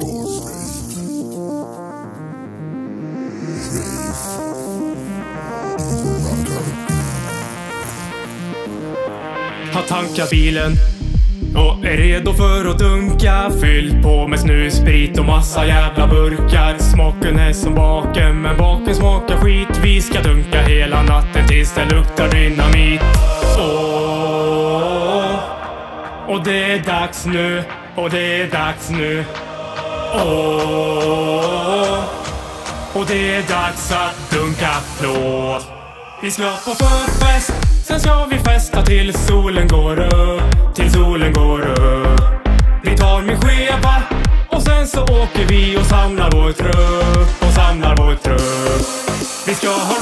Har tankat bilen och är redo för att dunka. Fyllt på med snus, sprit och massa jävla burkar. Smaken är som baken men baken smakar skit. Vi ska dunka hela natten tills det luktar dynamit. Åh, och det är dags nu, och det är dags nu. Åh, och det är dags att dunka plåt Vi ska på förfest, sen ska vi festa till solen går upp Till solen går upp. Vi tar min skeva och sen så åker vi och samlar vår trupp Och samlar vår trupp. Vi ska ha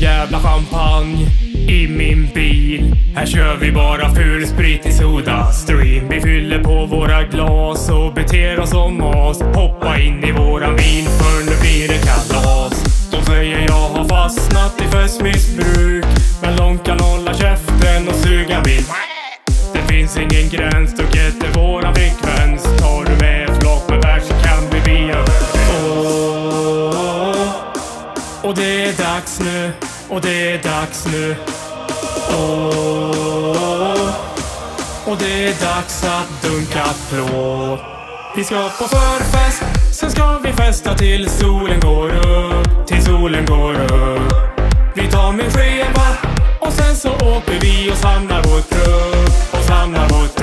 jävla champagne i min bil. Här kör vi bara ful sprit i Sodastream. Vi fyller på våra glas och beter oss som as. Hoppa in i våran vin för nu blir det kalas. De säger jag har fastnat i festmissbruk. Men långt kan hålla käften och suga min. Det finns ingen gräns, då är våran frekvens. Tar du med ett flock med bärs så kan vi bli överens. Åh, och det är dags nu, och det är dags nu. Oh, och det är dags att dunka på. Vi ska på förfest, sen ska vi festa till solen går upp. Till solen går upp. Vi tar min skeva och sen så åker vi och samlar vårt trupp. Och samlar vår